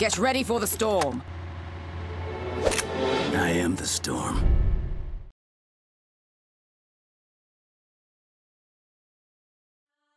Get ready for the storm. I am the storm.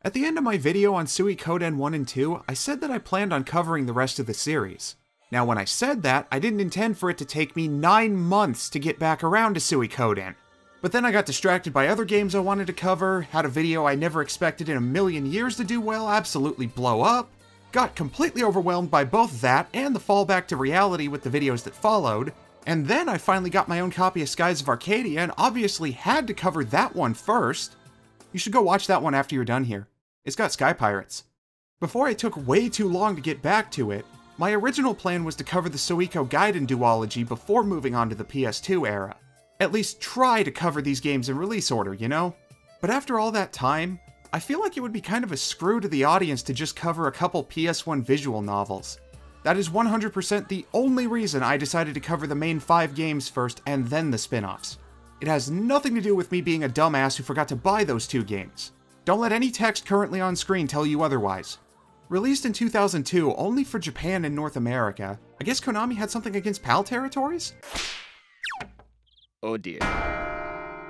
At the end of my video on Sui Suikoden 1 and 2, I said that I planned on covering the rest of the series. Now when I said that, I didn't intend for it to take me 9 months to get back around to Sui Suikoden. But then I got distracted by other games I wanted to cover, had a video I never expected in a million years to do well absolutely blow up, got completely overwhelmed by both that and the fallback to reality with the videos that followed, and then I finally got my own copy of Skies of Arcadia and obviously had to cover that one first. You should go watch that one after you're done here. It's got Sky Pirates. Before I took way too long to get back to it, my original plan was to cover the Suiko Gaiden duology before moving on to the PS2 era. At least try to cover these games in release order, you know? But after all that time, I feel like it would be kind of a screw to the audience to just cover a couple PS1 visual novels. That is 100% the only reason I decided to cover the main five games first and then the spin offs. It has nothing to do with me being a dumbass who forgot to buy those two games. Don't let any text currently on screen tell you otherwise. Released in 2002 only for Japan and North America, I guess Konami had something against PAL territories? Oh dear.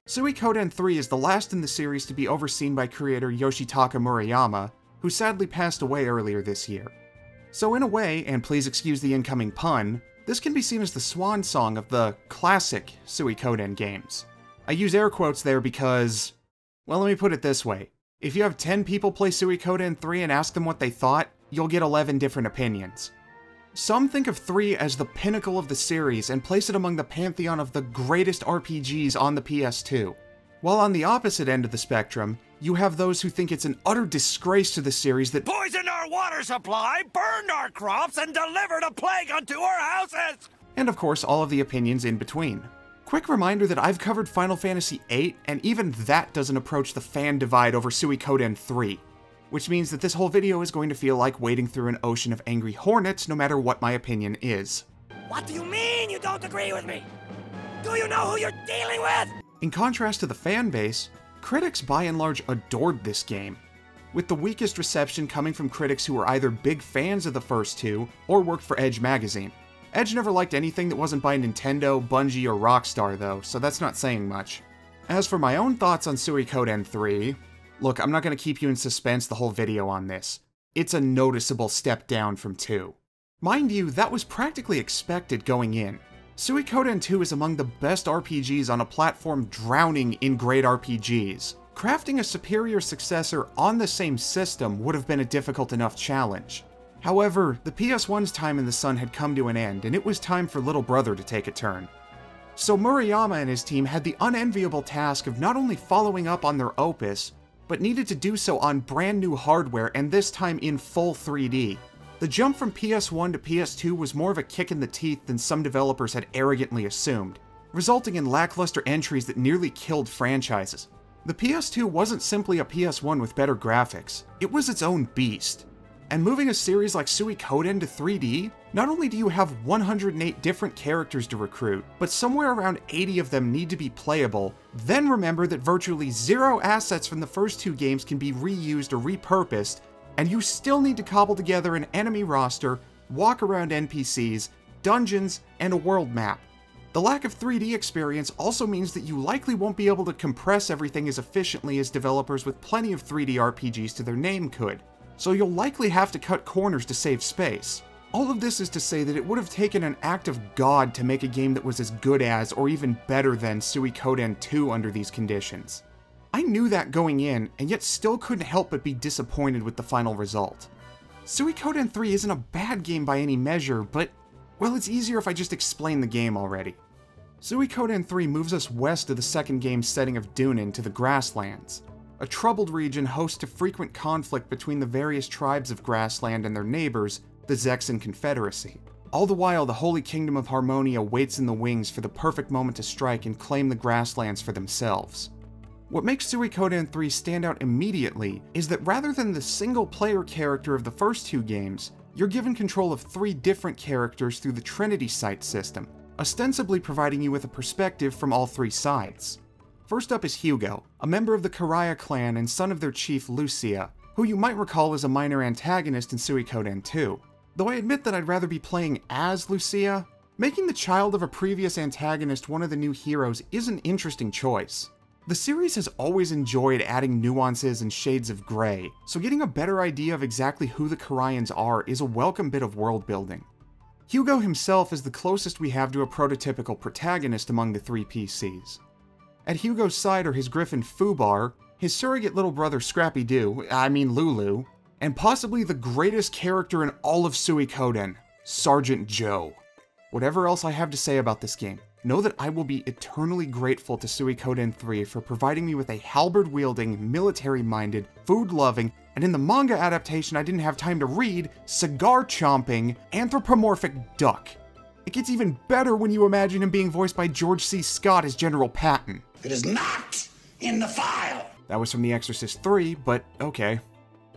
Suikoden 3 is the last in the series to be overseen by creator Yoshitaka Murayama, who sadly passed away earlier this year. So in a way, and please excuse the incoming pun, this can be seen as the swan song of the classic Suikoden games. I use air quotes there because, well let me put it this way, if you have 10 people play Suikoden 3 and ask them what they thought, you'll get 11 different opinions. Some think of 3 as the pinnacle of the series and place it among the pantheon of the greatest RPGs on the PS2. While on the opposite end of the spectrum, you have those who think it's an utter disgrace to the series that poisoned our water supply, burned our crops, and delivered a plague unto our houses! And of course, all of the opinions in between. Quick reminder that I've covered Final Fantasy VIII, and even that doesn't approach the fan divide over Suikoden 3, which means that this whole video is going to feel like wading through an ocean of angry hornets no matter what my opinion is. What do you mean you don't agree with me? Do you know who you're dealing with? In contrast to the fan base, critics by and large adored this game, with the weakest reception coming from critics who were either big fans of the first two or worked for Edge magazine. Edge never liked anything that wasn't by Nintendo, Bungie, or Rockstar though, so that's not saying much. As for my own thoughts on Suikoden 3, look, I'm not going to keep you in suspense the whole video on this. It's a noticeable step down from 2. Mind you, that was practically expected going in. Suikoden 2 is among the best RPGs on a platform drowning in great RPGs. Crafting a superior successor on the same system would have been a difficult enough challenge. However, the PS1's time in the sun had come to an end, and it was time for Little Brother to take a turn. So Murayama and his team had the unenviable task of not only following up on their opus, but needed to do so on brand new hardware and this time in full 3D. The jump from PS1 to PS2 was more of a kick in the teeth than some developers had arrogantly assumed, resulting in lackluster entries that nearly killed franchises. The PS2 wasn't simply a PS1 with better graphics, it was its own beast. And moving a series like Suikoden to 3D, not only do you have 108 different characters to recruit, but somewhere around 80 of them need to be playable, then remember that virtually zero assets from the first two games can be reused or repurposed, and you still need to cobble together an enemy roster, walk around NPCs, dungeons, and a world map. The lack of 3D experience also means that you likely won't be able to compress everything as efficiently as developers with plenty of 3D RPGs to their name could so you'll likely have to cut corners to save space. All of this is to say that it would have taken an act of God to make a game that was as good as, or even better than, Suikoden 2 under these conditions. I knew that going in, and yet still couldn't help but be disappointed with the final result. Suikoden 3 isn't a bad game by any measure, but, well, it's easier if I just explain the game already. Suikoden 3 moves us west of the second game's setting of Dunan to the Grasslands, a troubled region host to frequent conflict between the various tribes of Grassland and their neighbors, the Zexen Confederacy. All the while, the Holy Kingdom of Harmonia waits in the wings for the perfect moment to strike and claim the grasslands for themselves. What makes Suikoden 3 stand out immediately is that rather than the single player character of the first two games, you're given control of three different characters through the Trinity Sight system, ostensibly providing you with a perspective from all three sides. First up is Hugo, a member of the Karaya clan and son of their chief Lucia, who you might recall as a minor antagonist in Suikoden 2. Though I admit that I'd rather be playing as Lucia, making the child of a previous antagonist one of the new heroes is an interesting choice. The series has always enjoyed adding nuances and shades of grey, so getting a better idea of exactly who the Karayans are is a welcome bit of world building. Hugo himself is the closest we have to a prototypical protagonist among the three PCs. At Hugo's side are his griffin Fubar, his surrogate little brother Scrappy Doo, I mean Lulu, and possibly the greatest character in all of Suikoden, Sergeant Joe. Whatever else I have to say about this game, know that I will be eternally grateful to Suikoden 3 for providing me with a halberd-wielding, military-minded, food-loving, and in the manga adaptation I didn't have time to read, cigar-chomping, anthropomorphic duck. It gets even better when you imagine him being voiced by George C. Scott as General Patton. It is not in the file. That was from The Exorcist 3, but okay.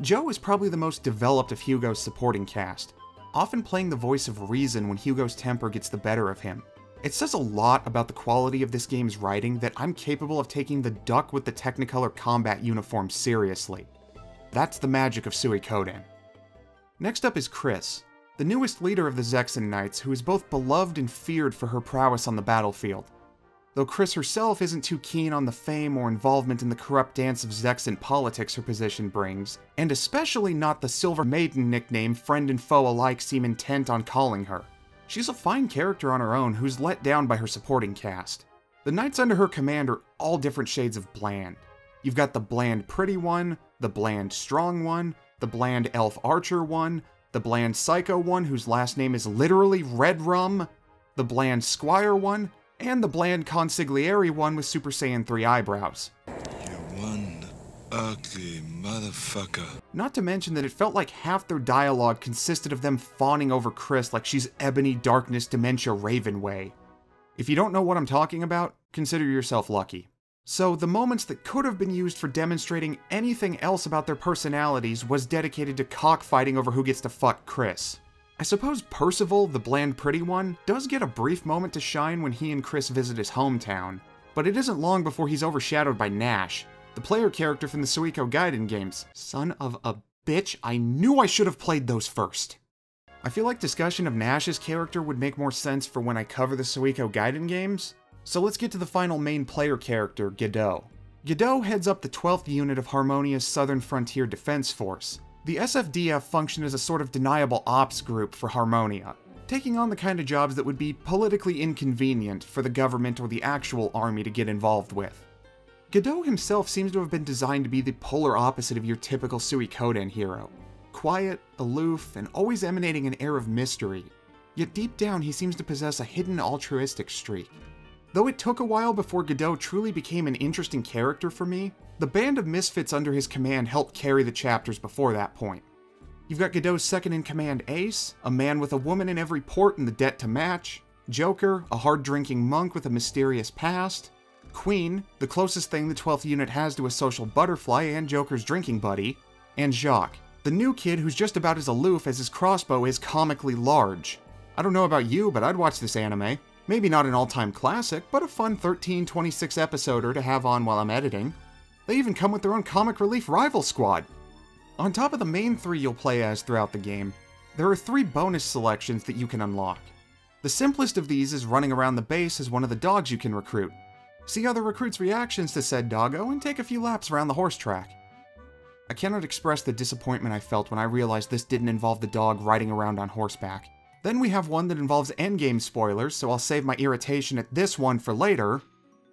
Joe is probably the most developed of Hugo's supporting cast, often playing the voice of reason when Hugo's temper gets the better of him. It says a lot about the quality of this game's writing that I'm capable of taking the duck with the Technicolor combat uniform seriously. That's the magic of Suikoden. Next up is Chris, the newest leader of the Zexen Knights who is both beloved and feared for her prowess on the battlefield. Though Chris herself isn't too keen on the fame or involvement in the corrupt dance of Zexen politics her position brings, and especially not the Silver Maiden nickname friend and foe alike seem intent on calling her. She's a fine character on her own who's let down by her supporting cast. The knights under her command are all different shades of bland. You've got the bland pretty one, the bland strong one, the bland elf archer one, the bland psycho one whose last name is literally Red Rum, the bland squire one, and the bland consigliere one with Super Saiyan 3 eyebrows. You're one ugly motherfucker. Not to mention that it felt like half their dialogue consisted of them fawning over Chris like she's Ebony Darkness Dementia Ravenway. If you don't know what I'm talking about, consider yourself lucky. So, the moments that could have been used for demonstrating anything else about their personalities was dedicated to cockfighting over who gets to fuck Chris. I suppose Percival, the bland pretty one, does get a brief moment to shine when he and Chris visit his hometown, but it isn't long before he's overshadowed by Nash, the player character from the Suiko Gaiden games. Son of a bitch, I knew I should have played those first. I feel like discussion of Nash's character would make more sense for when I cover the Suiko Gaiden games, so let's get to the final main player character, Geddoe. Geddoe heads up the 12th unit of Harmonia's Southern Frontier Defense Force. The SFDF function as a sort of deniable ops group for Harmonia, taking on the kind of jobs that would be politically inconvenient for the government or the actual army to get involved with. Geddoe himself seems to have been designed to be the polar opposite of your typical Suikoden hero. Quiet, aloof, and always emanating an air of mystery, yet deep down he seems to possess a hidden altruistic streak. Though it took a while before Geddoe truly became an interesting character for me, the band of misfits under his command helped carry the chapters before that point. You've got Geddoe's second in command Ace, a man with a woman in every port and the debt to match, Joker, a hard drinking monk with a mysterious past, Queen, the closest thing the 12th unit has to a social butterfly and Joker's drinking buddy, and Jacques, the new kid who's just about as aloof as his crossbow is comically large. I don't know about you, but I'd watch this anime. Maybe not an all-time classic, but a fun 13, 26 episoder to have on while I'm editing. They even come with their own comic relief rival squad. On top of the main three you'll play as throughout the game, there are three bonus selections that you can unlock. The simplest of these is running around the base as one of the dogs you can recruit. See other recruits' reactions to said doggo and take a few laps around the horse track. I cannot express the disappointment I felt when I realized this didn't involve the dog riding around on horseback. Then we have one that involves endgame spoilers, so I'll save my irritation at this one for later,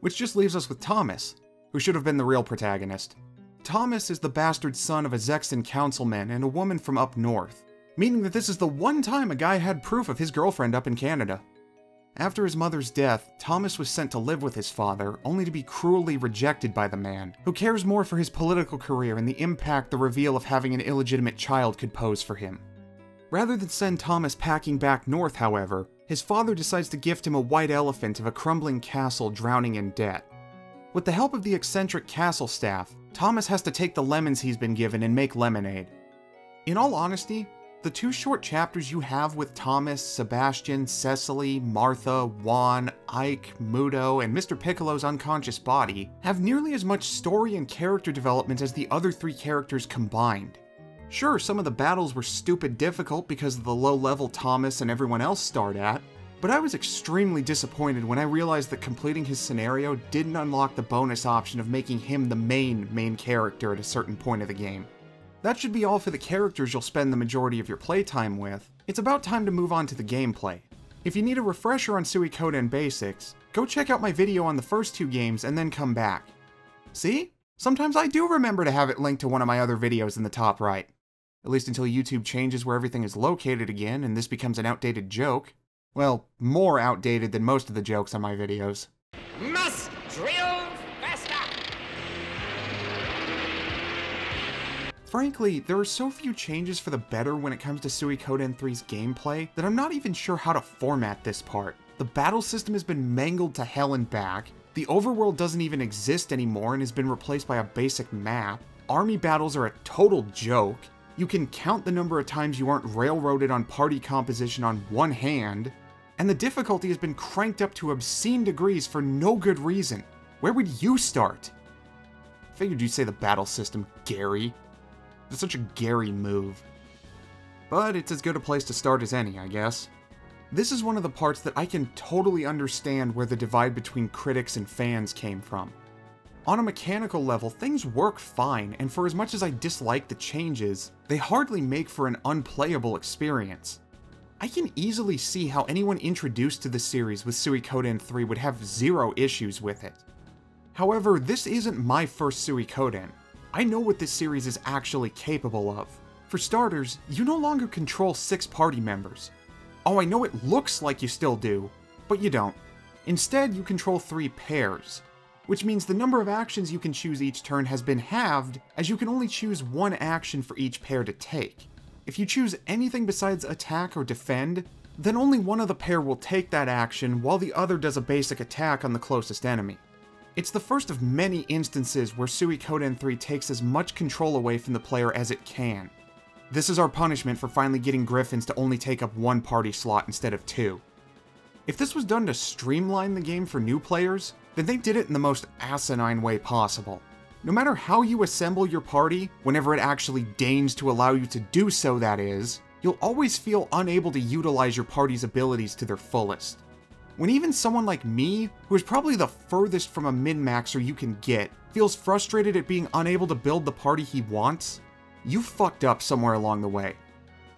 which just leaves us with Thomas, who should have been the real protagonist. Thomas is the bastard son of a Zexen councilman and a woman from up north, meaning that this is the one time a guy had proof of his girlfriend up in Canada. After his mother's death, Thomas was sent to live with his father, only to be cruelly rejected by the man, who cares more for his political career and the impact the reveal of having an illegitimate child could pose for him. Rather than send Thomas packing back north, however, his father decides to gift him a white elephant of a crumbling castle drowning in debt. With the help of the eccentric castle staff, Thomas has to take the lemons he's been given and make lemonade. In all honesty, the two short chapters you have with Thomas, Sebastian, Cecily, Martha, Juan, Ike, Mudo, and Mr. Piccolo's unconscious body have nearly as much story and character development as the other three characters combined. Sure, some of the battles were stupid difficult because of the low level Thomas and everyone else start at, but I was extremely disappointed when I realized that completing his scenario didn't unlock the bonus option of making him the main main character at a certain point of the game. That should be all for the characters you'll spend the majority of your playtime with. It's about time to move on to the gameplay. If you need a refresher on Suikoden and basics, go check out my video on the first two games and then come back. See? Sometimes I do remember to have it linked to one of my other videos in the top right. At least until YouTube changes where everything is located again and this becomes an outdated joke. Well, more outdated than most of the jokes on my videos. Must drill faster! Frankly, there are so few changes for the better when it comes to Suikoden 3's gameplay that I'm not even sure how to format this part. The battle system has been mangled to hell and back, the overworld doesn't even exist anymore and has been replaced by a basic map, army battles are a total joke, you can count the number of times you aren't railroaded on party composition on one hand, and the difficulty has been cranked up to obscene degrees for no good reason. Where would you start? Figured you'd say the battle system, Gary. That's such a Gary move. But it's as good a place to start as any, I guess. This is one of the parts that I can totally understand where the divide between critics and fans came from. On a mechanical level, things work fine, and for as much as I dislike the changes, they hardly make for an unplayable experience. I can easily see how anyone introduced to the series with Suikoden 3 would have zero issues with it. However, this isn't my first Suikoden. I know what this series is actually capable of. For starters, you no longer control six party members. Oh, I know it looks like you still do, but you don't. Instead, you control three pairs, which means the number of actions you can choose each turn has been halved, as you can only choose one action for each pair to take. If you choose anything besides attack or defend, then only one of the pair will take that action while the other does a basic attack on the closest enemy. It's the first of many instances where Suikoden 3 takes as much control away from the player as it can. This is our punishment for finally getting Griffins to only take up one party slot instead of two. If this was done to streamline the game for new players, then they did it in the most asinine way possible. No matter how you assemble your party, whenever it actually deigns to allow you to do so that is, you'll always feel unable to utilize your party's abilities to their fullest. When even someone like me, who is probably the furthest from a min-maxer you can get, feels frustrated at being unable to build the party he wants, you fucked up somewhere along the way.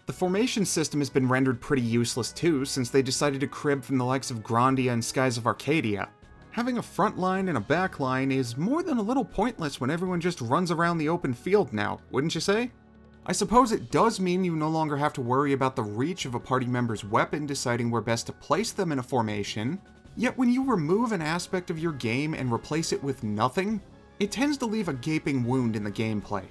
The formation system has been rendered pretty useless too, since they decided to crib from the likes of Grandia and Skies of Arcadia. Having a front line and a back line is more than a little pointless when everyone just runs around the open field now, wouldn't you say? I suppose it does mean you no longer have to worry about the reach of a party member's weapon deciding where best to place them in a formation, yet when you remove an aspect of your game and replace it with nothing, it tends to leave a gaping wound in the gameplay.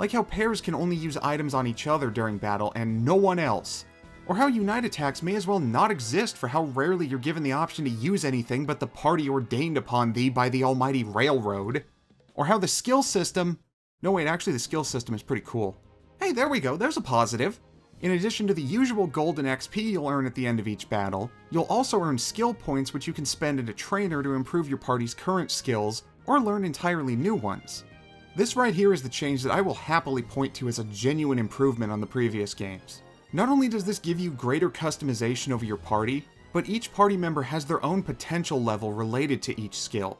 Like how pairs can only use items on each other during battle and no one else. Or how unite attacks may as well not exist for how rarely you're given the option to use anything but the party ordained upon thee by the almighty railroad. Or how the skill system... No wait, actually the skill system is pretty cool. Hey, there we go, there's a positive. In addition to the usual golden XP you'll earn at the end of each battle, you'll also earn skill points which you can spend in a trainer to improve your party's current skills, or learn entirely new ones. This right here is the change that I will happily point to as a genuine improvement on the previous games. Not only does this give you greater customization over your party, but each party member has their own potential level related to each skill.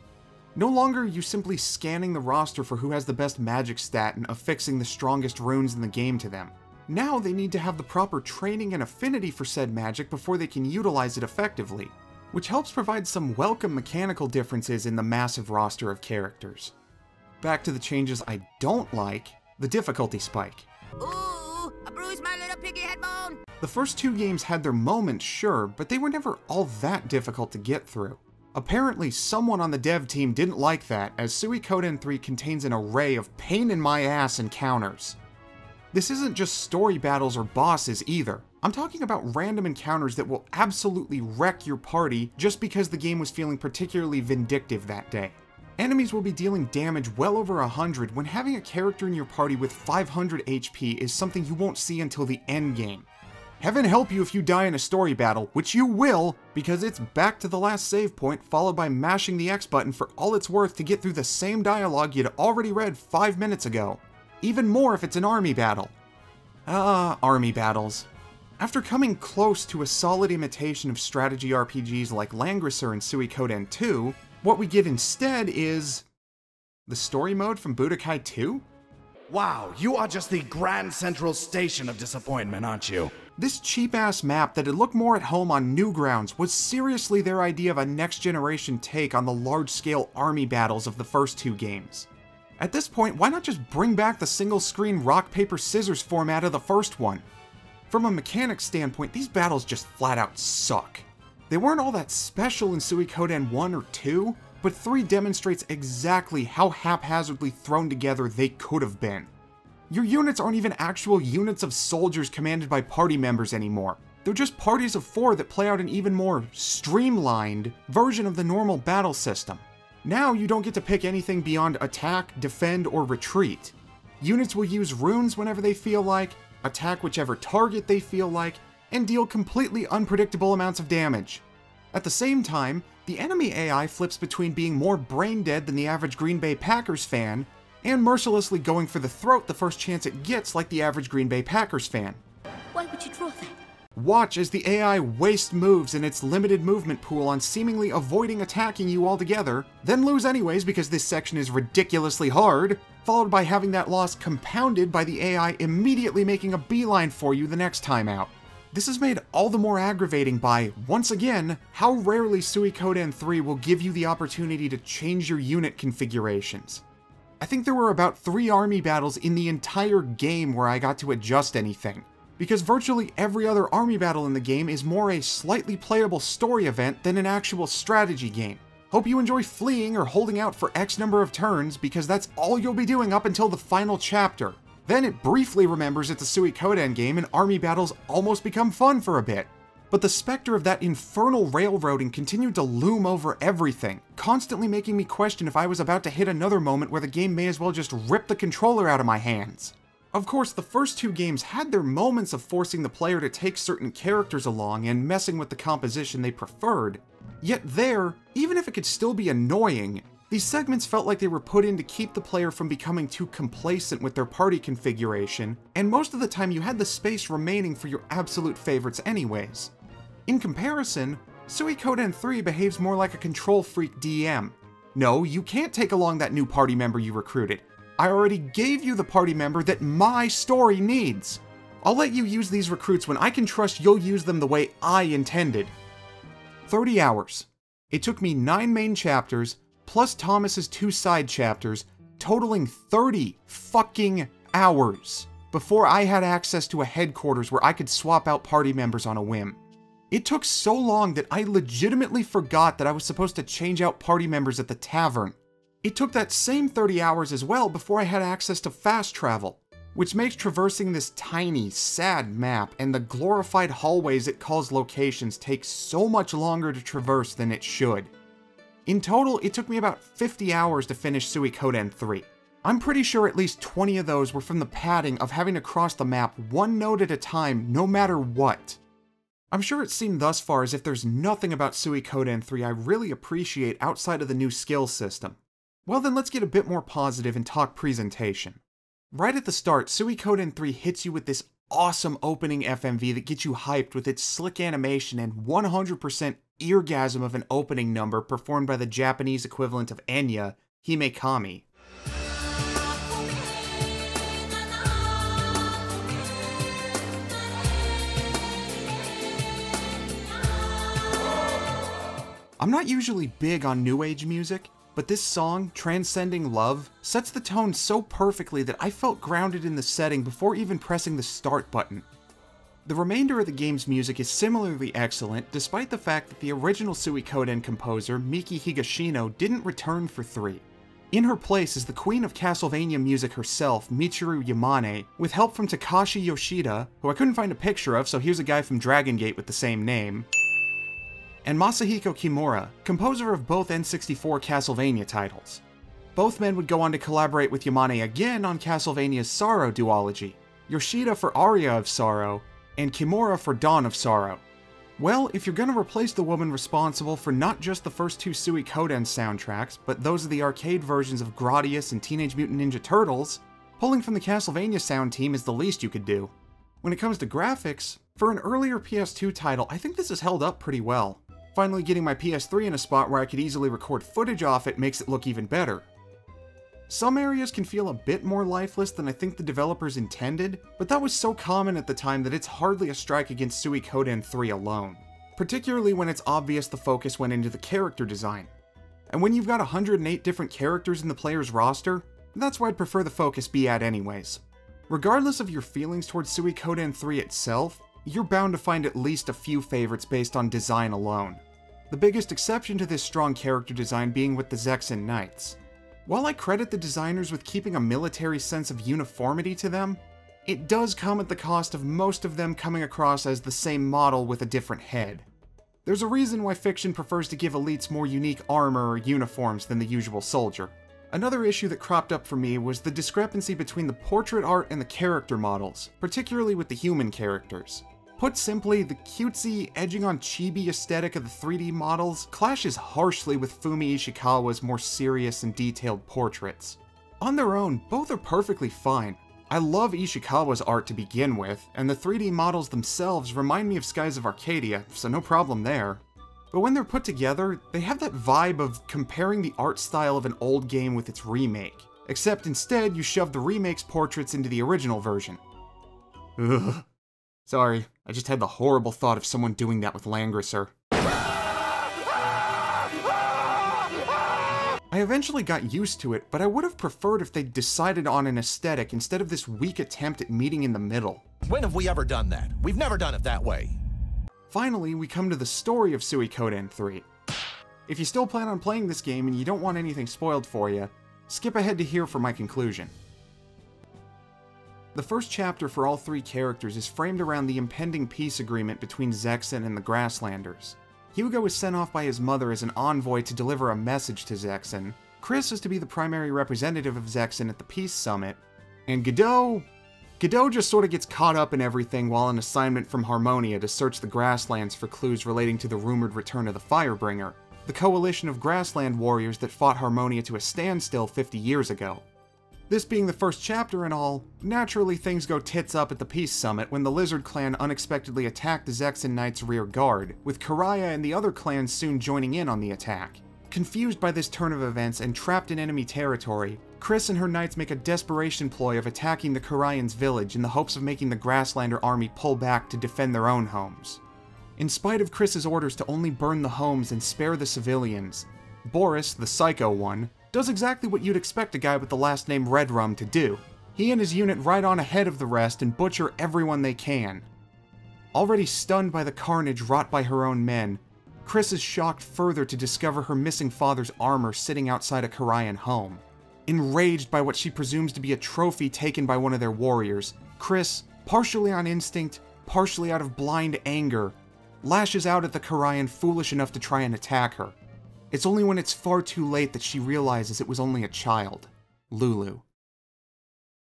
No longer are you simply scanning the roster for who has the best magic stat and affixing the strongest runes in the game to them. Now they need to have the proper training and affinity for said magic before they can utilize it effectively, which helps provide some welcome mechanical differences in the massive roster of characters. Back to the changes I don't like, the difficulty spike. Ooh, I bruised my little piggy head bone. The first two games had their moments, sure, but they were never all that difficult to get through. Apparently, someone on the dev team didn't like that, as Suikoden 3 contains an array of pain-in-my-ass encounters. This isn't just story battles or bosses either. I'm talking about random encounters that will absolutely wreck your party just because the game was feeling particularly vindictive that day. Enemies will be dealing damage well over 100 when having a character in your party with 500 HP is something you won't see until the end game. Heaven help you if you die in a story battle, which you will, because it's back to the last save point followed by mashing the X button for all it's worth to get through the same dialogue you'd already read 5 minutes ago. Even more if it's an army battle. Ah, army battles. After coming close to a solid imitation of strategy RPGs like Langrisser and Suikoden 2, what we get instead is. the story mode from Budokai 2? Wow, you are just the grand central station of disappointment, aren't you? This cheap ass map that had looked more at home on Newgrounds was seriously their idea of a next generation take on the large scale army battles of the first two games. At this point, why not just bring back the single screen rock, paper, scissors format of the first one? From a mechanics standpoint, these battles just flat out suck. They weren't all that special in Suikoden 1 or 2, but 3 demonstrates exactly how haphazardly thrown together they could have been. Your units aren't even actual units of soldiers commanded by party members anymore. They're just parties of four that play out an even more streamlined version of the normal battle system. Now you don't get to pick anything beyond attack, defend, or retreat. Units will use runes whenever they feel like, attack whichever target they feel like, and deal completely unpredictable amounts of damage. At the same time, the enemy AI flips between being more brain dead than the average Green Bay Packers fan, and mercilessly going for the throat the first chance it gets like the average Green Bay Packers fan. Why would you draw that? Watch as the AI waste moves in its limited movement pool on seemingly avoiding attacking you altogether, then lose anyways because this section is ridiculously hard, followed by having that loss compounded by the AI immediately making a beeline for you the next time out. This is made all the more aggravating by, once again, how rarely Suikoden 3 will give you the opportunity to change your unit configurations. I think there were about three army battles in the entire game where I got to adjust anything, because virtually every other army battle in the game is more a slightly playable story event than an actual strategy game. Hope you enjoy fleeing or holding out for X number of turns, because that's all you'll be doing up until the final chapter. Then it briefly remembers it's a Suikoden game and army battles almost become fun for a bit. But the specter of that infernal railroading continued to loom over everything, constantly making me question if I was about to hit another moment where the game may as well just rip the controller out of my hands. Of course, the first two games had their moments of forcing the player to take certain characters along and messing with the composition they preferred. Yet there, even if it could still be annoying, these segments felt like they were put in to keep the player from becoming too complacent with their party configuration, and most of the time you had the space remaining for your absolute favorites anyways. In comparison, Suikoden 3 behaves more like a control freak DM. No, you can't take along that new party member you recruited. I already gave you the party member that my story needs. I'll let you use these recruits when I can trust you'll use them the way I intended. 30 hours. It took me 9 main chapters, plus Thomas's two side chapters, totaling 30 fucking hours before I had access to a headquarters where I could swap out party members on a whim. It took so long that I legitimately forgot that I was supposed to change out party members at the tavern. It took that same 30 hours as well before I had access to fast travel, which makes traversing this tiny, sad map and the glorified hallways it calls locations take so much longer to traverse than it should. In total, it took me about 50 hours to finish Suikoden 3. I'm pretty sure at least 20 of those were from the padding of having to cross the map one node at a time, no matter what. I'm sure it seemed thus far as if there's nothing about Suikoden 3 I really appreciate outside of the new skill system. Well then let's get a bit more positive and talk presentation. Right at the start, Suikoden 3 hits you with this awesome opening FMV that gets you hyped with its slick animation and 100% eargasm of an opening number performed by the Japanese equivalent of Enya, Himekami. I'm not usually big on new age music, but this song, Transcending Love, sets the tone so perfectly that I felt grounded in the setting before even pressing the start button. The remainder of the game's music is similarly excellent, despite the fact that the original Suikoden composer, Miki Higashino, didn't return for 3. In her place is the queen of Castlevania music herself, Michiru Yamane, with help from Takashi Yoshida, who I couldn't find a picture of, so here's a guy from Dragon Gate with the same name, and Masahiko Kimura, composer of both N64 Castlevania titles. Both men would go on to collaborate with Yamane again on Castlevania's Sorrow duology, Yoshida for Aria of Sorrow, and Kimura for Dawn of Sorrow. Well, if you're gonna replace the woman responsible for not just the first two Suikoden soundtracks, but those of the arcade versions of Gradius and Teenage Mutant Ninja Turtles, pulling from the Castlevania sound team is the least you could do. When it comes to graphics, for an earlier PS2 title, I think this has held up pretty well. Finally getting my PS3 in a spot where I could easily record footage off it makes it look even better. Some areas can feel a bit more lifeless than I think the developers intended, but that was so common at the time that it's hardly a strike against Suikoden 3 alone, particularly when it's obvious the focus went into the character design. And when you've got 108 different characters in the player's roster, that's where I'd prefer the focus be at anyways. Regardless of your feelings towards Suikoden 3 itself, you're bound to find at least a few favorites based on design alone. The biggest exception to this strong character design being with the Zexen Knights. While I credit the designers with keeping a military sense of uniformity to them, it does come at the cost of most of them coming across as the same model with a different head. There's a reason why fiction prefers to give elites more unique armor or uniforms than the usual soldier. Another issue that cropped up for me was the discrepancy between the portrait art and the character models, particularly with the human characters. Put simply, the cutesy, edging on chibi aesthetic of the 3D models clashes harshly with Fumi Ishikawa's more serious and detailed portraits. On their own, both are perfectly fine. I love Ishikawa's art to begin with, and the 3D models themselves remind me of Skies of Arcadia, so no problem there. But when they're put together, they have that vibe of comparing the art style of an old game with its remake, except instead you shove the remake's portraits into the original version. Ugh. Sorry, I just had the horrible thought of someone doing that with Langrisser. I eventually got used to it, but I would have preferred if they'd decided on an aesthetic instead of this weak attempt at meeting in the middle. When have we ever done that? We've never done it that way. Finally, we come to the story of Suikoden 3. If you still plan on playing this game and you don't want anything spoiled for you, skip ahead to here for my conclusion. The first chapter for all three characters is framed around the impending peace agreement between Zexen and the Grasslanders. Hugo is sent off by his mother as an envoy to deliver a message to Zexen. Chris is to be the primary representative of Zexen at the Peace Summit. And Geddoe... Geddoe just sort of gets caught up in everything while on assignment from Harmonia to search the grasslands for clues relating to the rumored return of the Firebringer, the coalition of grassland warriors that fought Harmonia to a standstill 50 years ago. This being the first chapter and all, naturally things go tits up at the Peace Summit when the Lizard clan unexpectedly attacked the Zexen Knights' rear guard, with Karaya and the other clans soon joining in on the attack. Confused by this turn of events and trapped in enemy territory, Chris and her knights make a desperation ploy of attacking the Karayans' village in the hopes of making the Grasslander army pull back to defend their own homes. In spite of Chris's orders to only burn the homes and spare the civilians, Boris, the psycho one, does exactly what you'd expect a guy with the last name Redrum to do. He and his unit ride on ahead of the rest and butcher everyone they can. Already stunned by the carnage wrought by her own men, Chris is shocked further to discover her missing father's armor sitting outside a Karayan home. Enraged by what she presumes to be a trophy taken by one of their warriors, Chris, partially on instinct, partially out of blind anger, lashes out at the Karayan foolish enough to try and attack her. It's only when it's far too late that she realizes it was only a child, Lulu.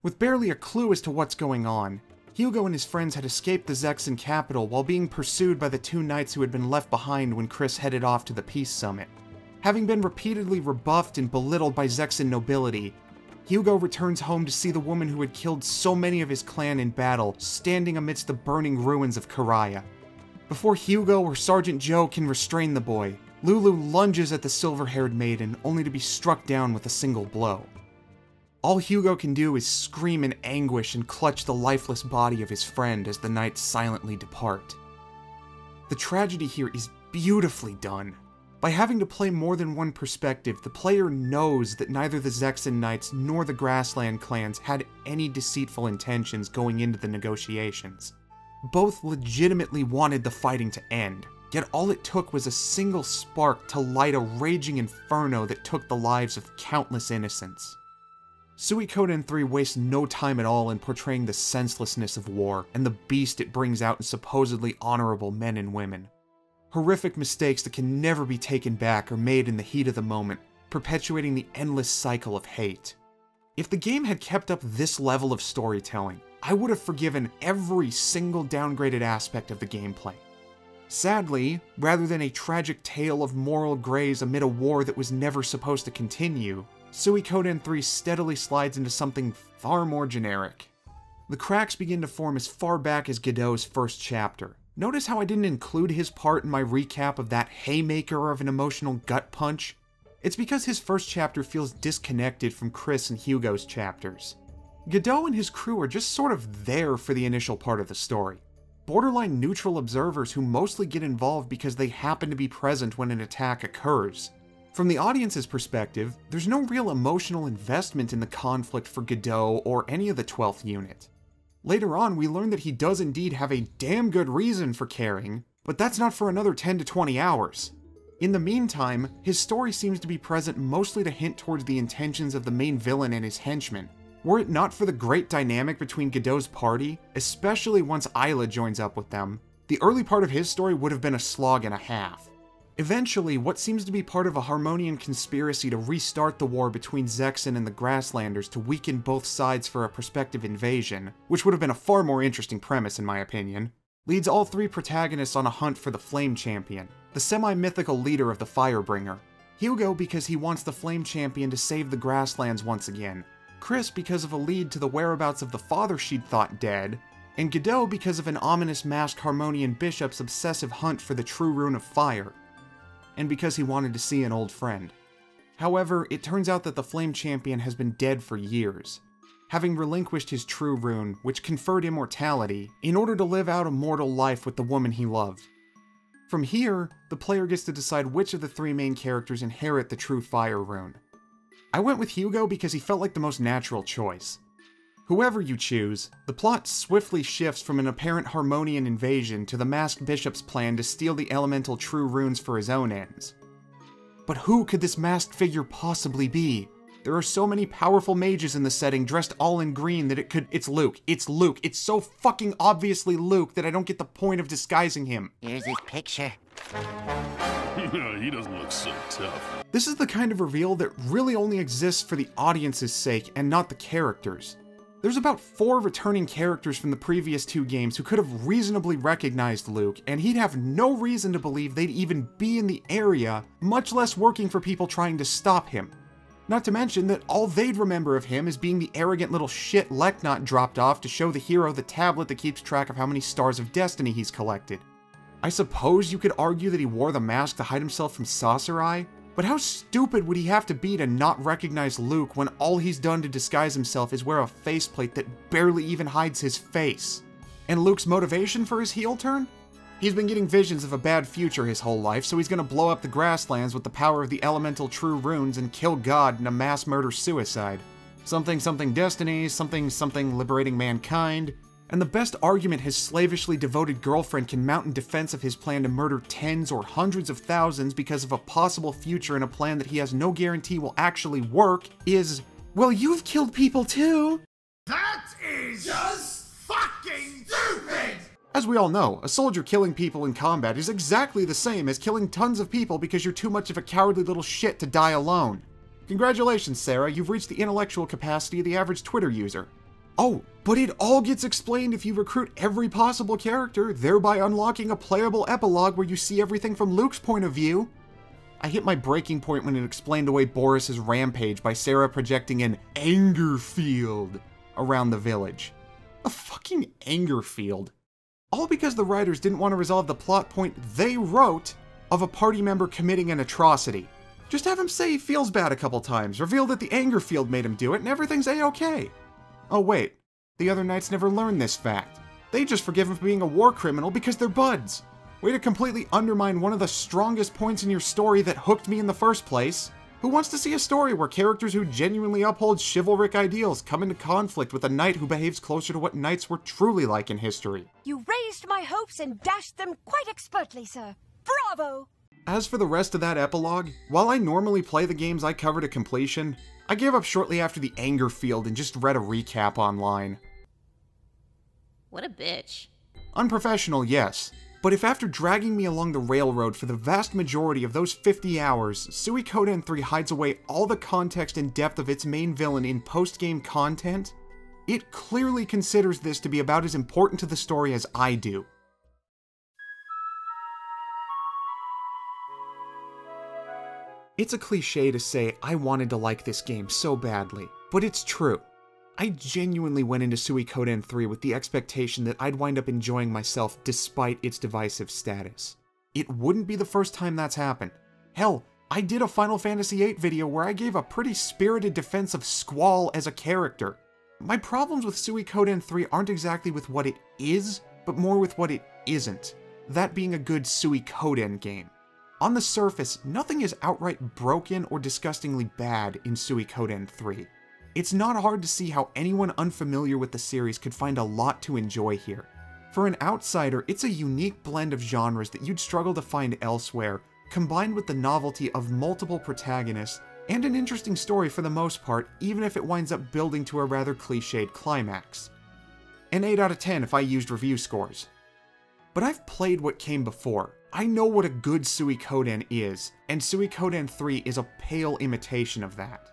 With barely a clue as to what's going on, Hugo and his friends had escaped the Zexen capital while being pursued by the two knights who had been left behind when Chris headed off to the Peace Summit. Having been repeatedly rebuffed and belittled by Zexen nobility, Hugo returns home to see the woman who had killed so many of his clan in battle standing amidst the burning ruins of Karaya. Before Hugo or Sergeant Joe can restrain the boy, Lulu lunges at the silver haired maiden, only to be struck down with a single blow. All Hugo can do is scream in anguish and clutch the lifeless body of his friend as the knights silently depart. The tragedy here is beautifully done. By having to play more than one perspective, the player knows that neither the Zexen Knights nor the Grassland clans had any deceitful intentions going into the negotiations. Both legitimately wanted the fighting to end, Yet all it took was a single spark to light a raging inferno that took the lives of countless innocents. Suikoden 3 wastes no time at all in portraying the senselessness of war and the beast it brings out in supposedly honorable men and women. Horrific mistakes that can never be taken back are made in the heat of the moment, perpetuating the endless cycle of hate. If the game had kept up this level of storytelling, I would have forgiven every single downgraded aspect of the gameplay. Sadly, rather than a tragic tale of moral grays amid a war that was never supposed to continue, Suikoden 3 steadily slides into something far more generic. The cracks begin to form as far back as Geddoe's first chapter. Notice how I didn't include his part in my recap of that haymaker of an emotional gut punch? It's because his first chapter feels disconnected from Chris and Hugo's chapters. Geddoe and his crew are just sort of there for the initial part of the story. Borderline neutral observers who mostly get involved because they happen to be present when an attack occurs. From the audience's perspective, there's no real emotional investment in the conflict for Geddoe or any of the 12th unit. Later on, we learn that he does indeed have a damn good reason for caring, but that's not for another 10 to 20 hours. In the meantime, his story seems to be present mostly to hint towards the intentions of the main villain and his henchmen. Were it not for the great dynamic between Geddoe's party, especially once Aila joins up with them, the early part of his story would have been a slog and a half. Eventually, what seems to be part of a Harmonian conspiracy to restart the war between Zexen and the Grasslanders to weaken both sides for a prospective invasion, which would have been a far more interesting premise in my opinion, leads all three protagonists on a hunt for the Flame Champion, the semi-mythical leader of the Firebringer. Hugo because he wants the Flame Champion to save the Grasslands once again, Chris because of a lead to the whereabouts of the father she'd thought dead, and Geddoe because of an ominous masked Harmonian bishop's obsessive hunt for the true rune of fire and because he wanted to see an old friend. However, it turns out that the Flame Champion has been dead for years, having relinquished his true rune, which conferred immortality, in order to live out a mortal life with the woman he loved. From here, the player gets to decide which of the three main characters inherit the true fire rune. I went with Hugo because he felt like the most natural choice. Whoever you choose, the plot swiftly shifts from an apparent Harmonian invasion to the masked bishop's plan to steal the elemental true runes for his own ends. But who could this masked figure possibly be? There are so many powerful mages in the setting dressed all in green that it could- It's Luke. It's Luke. It's so fucking obviously Luke that I don't get the point of disguising him. Here's his picture. he doesn't look so tough. This is the kind of reveal that really only exists for the audience's sake and not the characters. There's about four returning characters from the previous two games who could have reasonably recognized Luke, and he'd have no reason to believe they'd even be in the area, much less working for people trying to stop him. Not to mention that all they'd remember of him is being the arrogant little shit Leknaat dropped off to show the hero the tablet that keeps track of how many stars of destiny he's collected. I suppose you could argue that he wore the mask to hide himself from Sasarai, but how stupid would he have to be to not recognize Luke when all he's done to disguise himself is wear a faceplate that barely even hides his face? And Luke's motivation for his heel turn? He's been getting visions of a bad future his whole life, so he's gonna blow up the grasslands with the power of the elemental true runes and kill God in a mass murder suicide. Something something destiny, something something liberating mankind, and the best argument his slavishly devoted girlfriend can mount in defense of his plan to murder tens or hundreds of thousands because of a possible future in a plan that he has no guarantee will actually work is, well, you've killed people too. That is just fucking stupid! As we all know, a soldier killing people in combat is exactly the same as killing tons of people because you're too much of a cowardly little shit to die alone. Congratulations, Sarah, you've reached the intellectual capacity of the average Twitter user. Oh, but it all gets explained if you recruit every possible character, thereby unlocking a playable epilogue where you see everything from Luke's point of view. I hit my breaking point when it explained away Boris's rampage by Sarah projecting an anger field around the village. A fucking anger field. All because the writers didn't want to resolve the plot point they wrote of a party member committing an atrocity. Just have him say he feels bad a couple times, reveal that the anger field made him do it, and everything's a-okay. Oh wait, the other knights never learned this fact. They just forgive him for being a war criminal because they're buds. Way to completely undermine one of the strongest points in your story that hooked me in the first place. Who wants to see a story where characters who genuinely uphold chivalric ideals come into conflict with a knight who behaves closer to what knights were truly like in history? You raised my hopes and dashed them quite expertly, sir. Bravo! As for the rest of that epilogue, while I normally play the games I cover to completion, I gave up shortly after the anger field and just read a recap online. What a bitch. Unprofessional, yes. But if after dragging me along the railroad for the vast majority of those 50 hours, Suikoden 3 hides away all the context and depth of its main villain in post-game content, it clearly considers this to be about as important to the story as I do. It's a cliche to say I wanted to like this game so badly, but it's true. I genuinely went into Suikoden 3 with the expectation that I'd wind up enjoying myself despite its divisive status. It wouldn't be the first time that's happened. Hell, I did a Final Fantasy VIII video where I gave a pretty spirited defense of Squall as a character. My problems with Suikoden 3 aren't exactly with what it is, but more with what it isn't. That being a good Suikoden game. On the surface, nothing is outright broken or disgustingly bad in Suikoden 3. It's not hard to see how anyone unfamiliar with the series could find a lot to enjoy here. For an outsider, it's a unique blend of genres that you'd struggle to find elsewhere, combined with the novelty of multiple protagonists and an interesting story for the most part, even if it winds up building to a rather cliched climax. An 8 out of 10 if I used review scores. But I've played what came before. I know what a good Suikoden is, and Suikoden 3 is a pale imitation of that.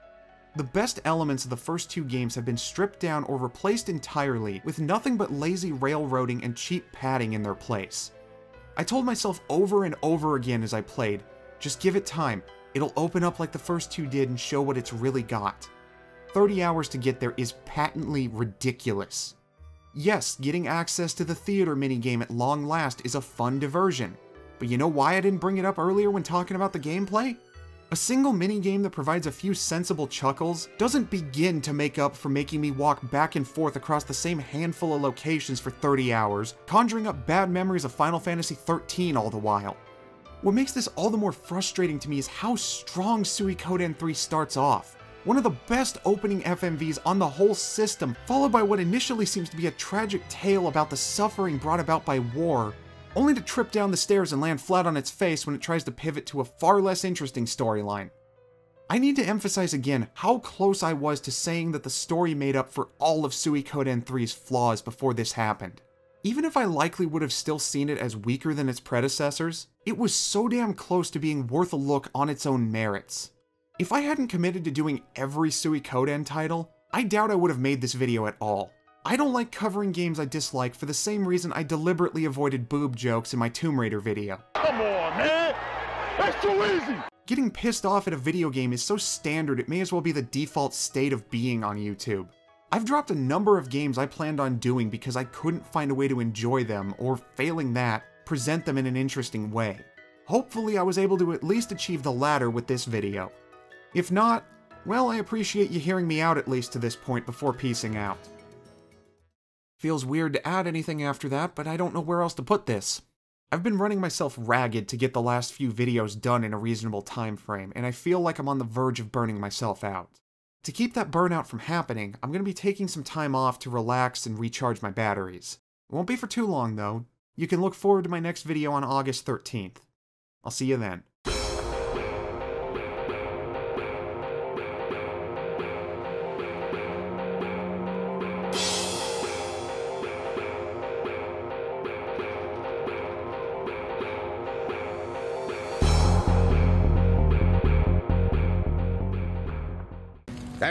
The best elements of the first two games have been stripped down or replaced entirely with nothing but lazy railroading and cheap padding in their place. I told myself over and over again as I played, just give it time, it'll open up like the first two did and show what it's really got. 30 hours to get there is patently ridiculous. Yes, getting access to the theater minigame at long last is a fun diversion, but you know why I didn't bring it up earlier when talking about the gameplay? A single minigame that provides a few sensible chuckles doesn't begin to make up for making me walk back and forth across the same handful of locations for 30 hours, conjuring up bad memories of Final Fantasy XIII all the while. What makes this all the more frustrating to me is how strong Suikoden 3 starts off. One of the best opening FMVs on the whole system, followed by what initially seems to be a tragic tale about the suffering brought about by war, only to trip down the stairs and land flat on its face when it tries to pivot to a far less interesting storyline. I need to emphasize again how close I was to saying that the story made up for all of Suikoden 3's flaws before this happened. Even if I likely would have still seen it as weaker than its predecessors, it was so damn close to being worth a look on its own merits. If I hadn't committed to doing every Suikoden title, I doubt I would have made this video at all. I don't like covering games I dislike for the same reason I deliberately avoided boob jokes in my Tomb Raider video. Come on, man! That's too easy! Getting pissed off at a video game is so standard it may as well be the default state of being on YouTube. I've dropped a number of games I planned on doing because I couldn't find a way to enjoy them, or failing that, present them in an interesting way. Hopefully I was able to at least achieve the latter with this video. If not, well, I appreciate you hearing me out at least to this point before piecing out. Feels weird to add anything after that, but I don't know where else to put this. I've been running myself ragged to get the last few videos done in a reasonable time frame, and I feel like I'm on the verge of burning myself out. To keep that burnout from happening, I'm going to be taking some time off to relax and recharge my batteries. It won't be for too long though. You can look forward to my next video on August 13th. I'll see you then.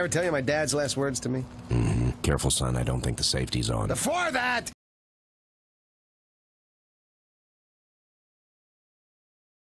Ever tell you my dad's last words to me? Mm-hmm. Careful, son. I don't think the safety's on. Before that,